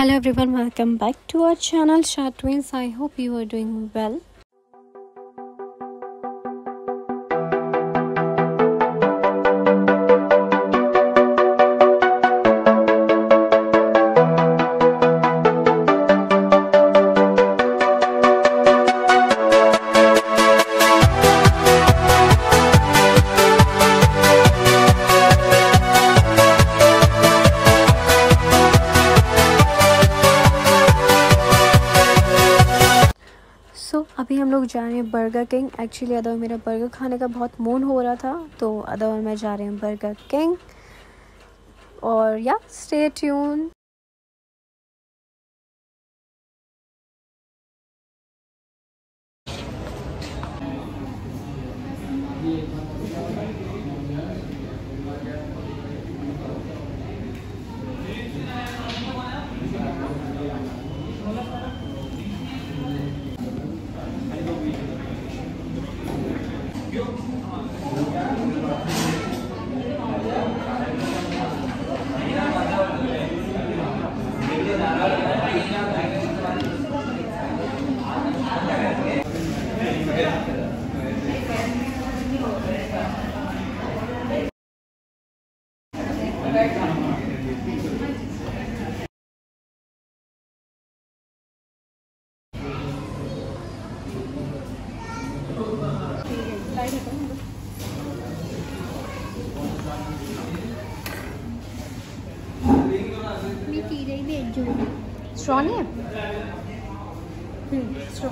hello everyone welcome back to our channel Shah Twins I hope you are doing well लोग जा रहे हैं burger king actually अदा मेरा बर्गर खाने का बहुत मूड हो रहा था तो अदा और मैं जा रहे हैं बर्गर किंग और या स्टे ट्यून मी तीनही भेट जोडी स्ट्रॉ नहीं है? स्ट्रॉ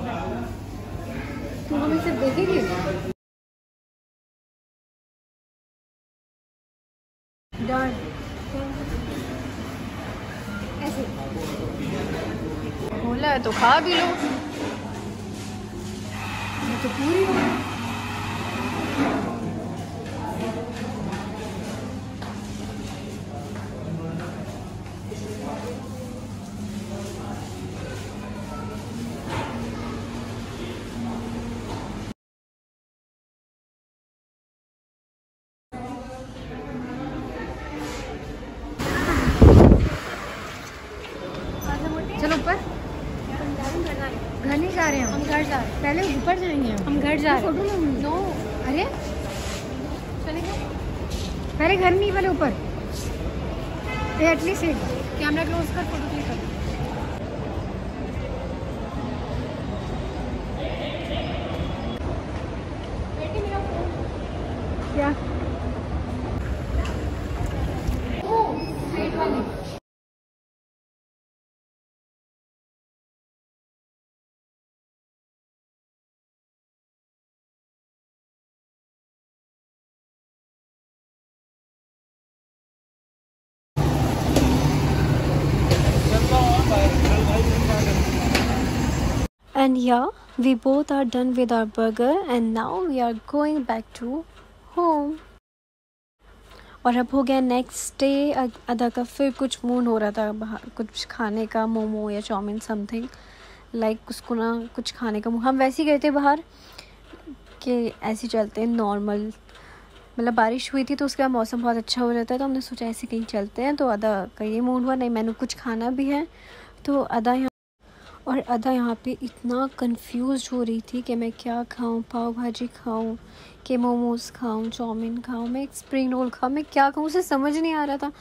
तू हमें सिर्फ़ देखेगी? बोला तो खा भी लो। तो पूरी हो। जा रहे हैं। हम घर जा रहे हैं। पहले ऊपर जाएँगे। हम घर जा रहे फ़ोटो हैं दो नो अरे चलेंगे पहले घर नहीं पहले ऊपर। एटलीस्ट एक। कैमरा क्लोज कर फ़ोटो क्लिक कर क्या And yeah, we both are done with our burger and now we are going back to home. और अब हो गया नेक्स्ट डे अदा का फिर कुछ मूड हो रहा था बाहर कुछ खाने का मोमो या चाउमीन समथिंग लाइक उसको ना कुछ खाने का हम वैसे ही गए थे बाहर कि ऐसे चलते हैं नॉर्मल मतलब बारिश हुई थी तो उसके बाद मौसम बहुत अच्छा हो जाता है तो हमने सोचा ऐसे कहीं चलते हैं तो अदा का ये मूड हुआ नहीं मैंने कुछ खाना भी है तो अदा और अदा यहाँ पे इतना कंफ्यूज हो रही थी कि मैं क्या खाऊं, पाव भाजी खाऊं, कि मोमोज खाऊं, चाउमीन खाऊं, मैं एक स्प्रिंग रोल खाऊं, मैं क्या खाऊं, उसे समझ नहीं आ रहा था।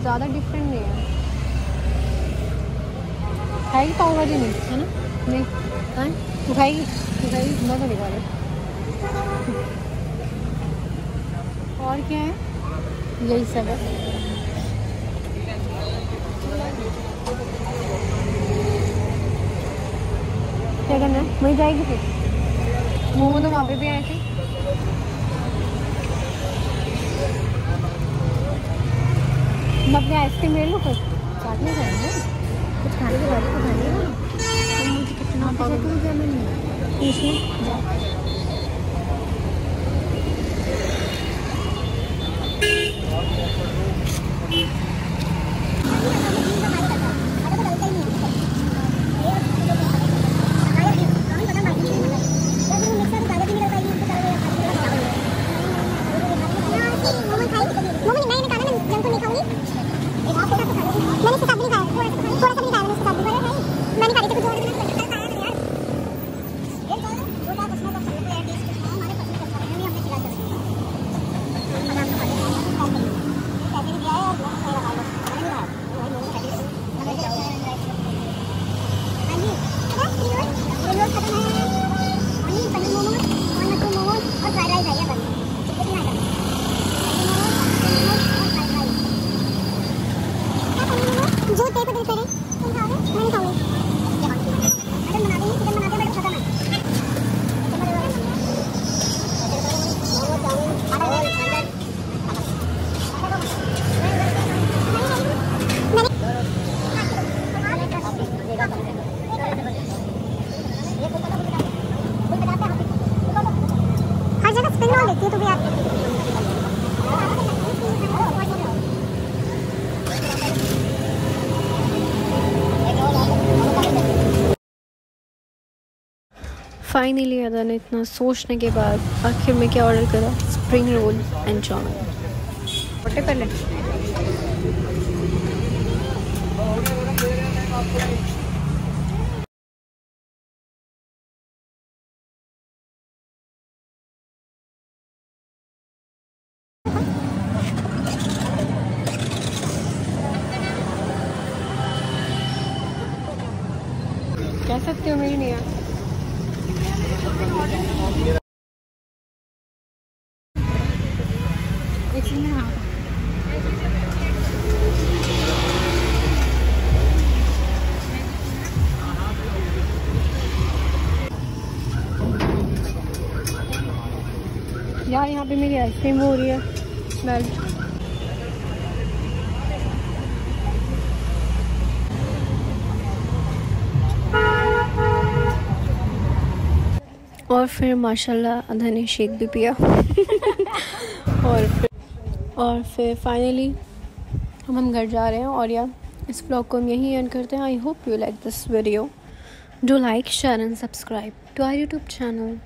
ज़्यादा डिफरेंट नहीं है। खाएगी पाव भाजी नहीं। है हाँ मैं और क्या है? यही सब है। क्या करना है? वहीं जाएगी फिर? मोमो तो वहाँ पे भी आए थे। मैं अपनी आइसक्रीम ले लूँ फिर। में खाएँगे कुछ खाने के बाद तो खाएँगे मैं इसमें जो टेप फाइनली अदा ने इतना सोचने के बाद आखिर में क्या ऑर्डर करा? स्प्रिंग रोल एंड चाउमिन छोटे पहले। कह सकते हो मेरी नहीं हाँ। यार यहाँ पे मेरी आइसक्रीम हो रही है। मेल्ट और फिर माशाल्लाह अदा ने शेक भी पिया। और फिर और फिर फाइनली हम हम घर जा रहे हैं और या, इस ब्लॉग को हम यहीं एंड करते हैं। I hope you like this video do like share and subscribe to our YouTube channel